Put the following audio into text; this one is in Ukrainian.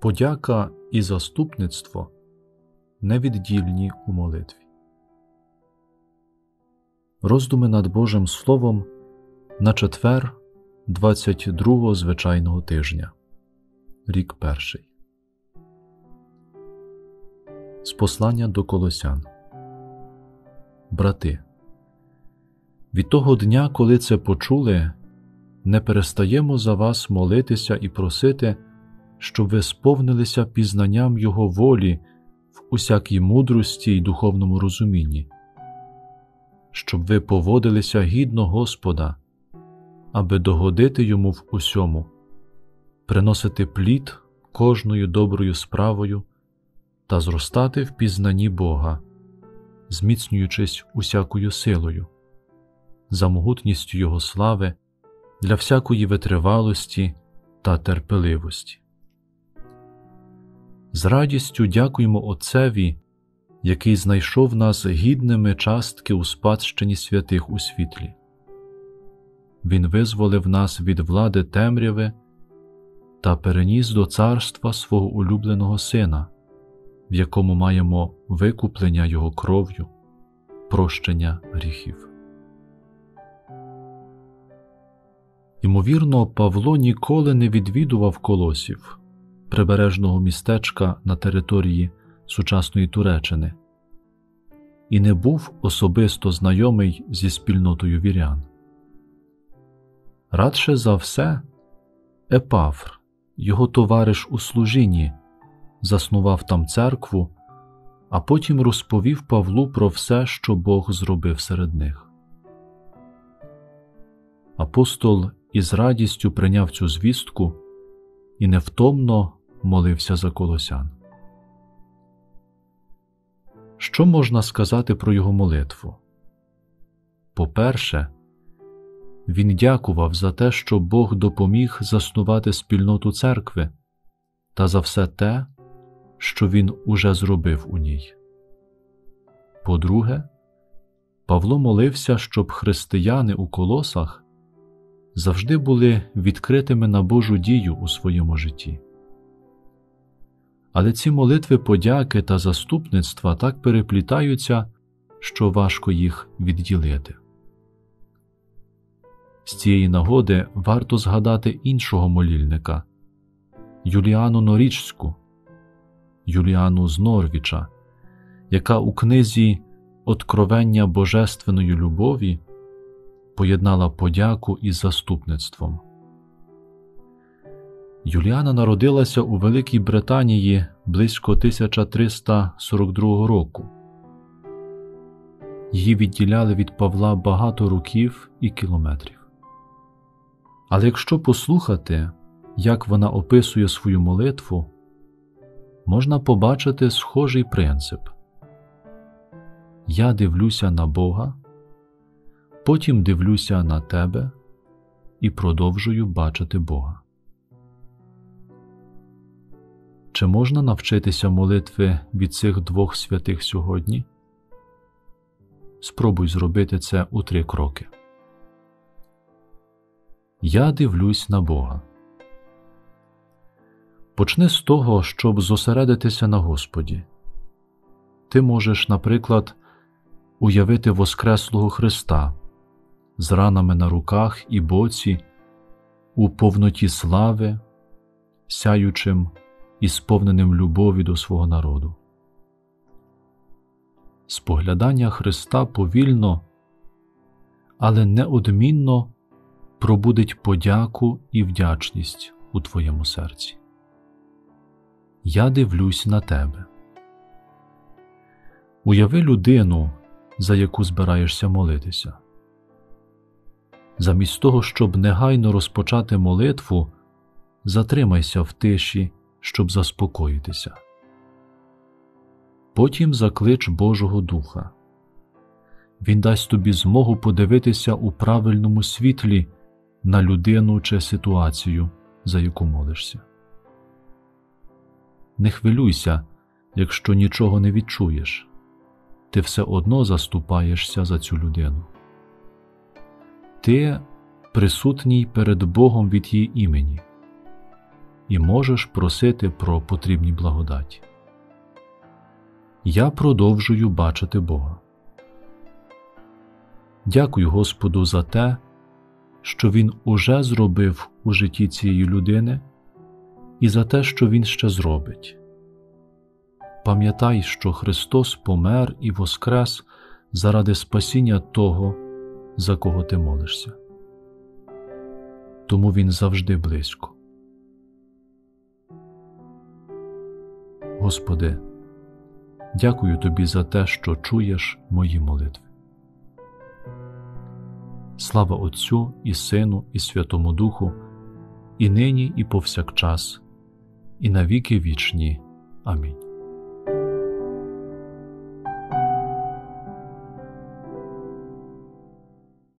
Подяка і заступництво невіддільні у молитві. Роздуми над Божим Словом на четвер 22 звичайного тижня. Рік перший. З послання до Колосян. Брати. Від того дня, коли це почули, не перестаємо за вас молитися і просити, щоб ви сповнилися пізнанням Його волі в усякій мудрості й духовному розумінні, щоб ви поводилися гідно Господа, аби догодити Йому в усьому, приносити плід кожною доброю справою та зростати в пізнанні Бога, зміцнюючись усякою силою, за могутністю Його слави для всякої витривалості та терпеливості. З радістю дякуємо Отцеві, який знайшов нас гідними частки у спадщині святих у світлі. Він визволив нас від влади темряви та переніс до царства свого улюбленого Сина, в якому маємо викуплення Його кров'ю, прощення гріхів. Ймовірно, Павло ніколи не відвідував колосів, прибережного містечка на території сучасної Туреччини, і не був особисто знайомий зі спільнотою вірян. Радше за все, Епафр, його товариш у служінні, заснував там церкву, а потім розповів Павлу про все, що Бог зробив серед них. Апостол із радістю прийняв цю звістку і невтомно молився за колосян. Що можна сказати про його молитву? По-перше, він дякував за те, що Бог допоміг заснувати спільноту церкви та за все те, що він уже зробив у ній. По-друге, Павло молився, щоб християни у колосах завжди були відкритими на Божу дію у своєму житті. Але ці молитви подяки та заступництва так переплітаються, що важко їх відділити. З цієї нагоди варто згадати іншого молільника Юліану Норічську, Юліану з Норвіча, яка у книзі Откровення Божественної любові поєднала подяку із заступництвом. Юліана народилася у Великій Британії близько 1342 року. Її відділяли від Павла багато років і кілометрів. Але якщо послухати, як вона описує свою молитву, можна побачити схожий принцип Я дивлюся на Бога, потім дивлюся на тебе і продовжую бачити Бога. Чи можна навчитися молитви від цих двох святих сьогодні? Спробуй зробити це у три кроки. Я дивлюсь на Бога. Почни з того, щоб зосередитися на Господі. Ти можеш, наприклад, уявити Воскреслого Христа з ранами на руках і боці, у повноті слави, сяючим і сповненим любові до свого народу. Споглядання Христа повільно, але неодмінно пробудить подяку і вдячність у твоєму серці. Я дивлюсь на тебе. Уяви людину, за яку збираєшся молитися. Замість того, щоб негайно розпочати молитву, затримайся в тиші щоб заспокоїтися. Потім заклич Божого Духа. Він дасть тобі змогу подивитися у правильному світлі на людину чи ситуацію, за яку молишся. Не хвилюйся, якщо нічого не відчуєш, ти все одно заступаєшся за цю людину. Ти присутній перед Богом від її імені і можеш просити про потрібні благодаті. Я продовжую бачити Бога. Дякую Господу за те, що Він уже зробив у житті цієї людини, і за те, що Він ще зробить. Пам'ятай, що Христос помер і воскрес заради спасіння того, за кого ти молишся. Тому Він завжди близько. Господи, дякую Тобі за те, що чуєш мої молитви. Слава Отцю і Сину, і Святому Духу, і нині, і повсякчас, і на віки вічні. Амінь.